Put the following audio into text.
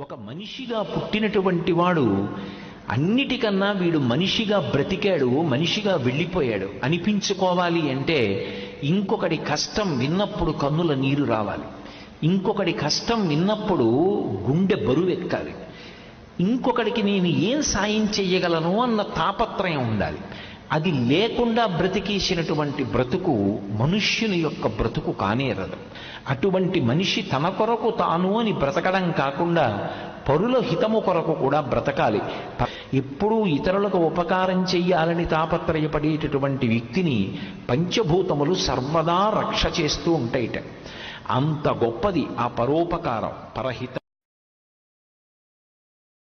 ఒక మనిషిగా పుట్టినటువంటి వాడు అన్నిటికన్నా వీడు మనిషిగా బ్రతికాడు మనిషిగా వెళ్ళిపోయాడు. అనిపించుకోవాలి అంటే ఇంకొకడి కష్టం విన్నప్పుడు కన్నుల నీరు రావాలి. ఇంకొకటి కష్టం విన్నప్పుడు గుండె బరువెక్కాలి ఇంకొకడికి నేను ఏం సాయం చెయ్యగలను అన్న తాపత్రయం ఉండాలి. అది లేకుండా బ్రతికేసినటువంటి బ్రతుకు మనుష్యుని యొక్క బ్రతుకు కానేరదు అటువంటి మనిషి తన కొరకు తాను అని బ్రతకడం కాకుండా పరుల హితము కొరకు కూడా బ్రతకాలి. ఎప్పుడూ ఇతరులకు ఉపకారం చెయ్యాలని తాపత్రయపడేటటువంటి వ్యక్తిని పంచభూతములు సర్వదా రక్ష చేస్తూ ఉంటాయిట. అంత గొప్పది ఆ పరోపకారం పరహిత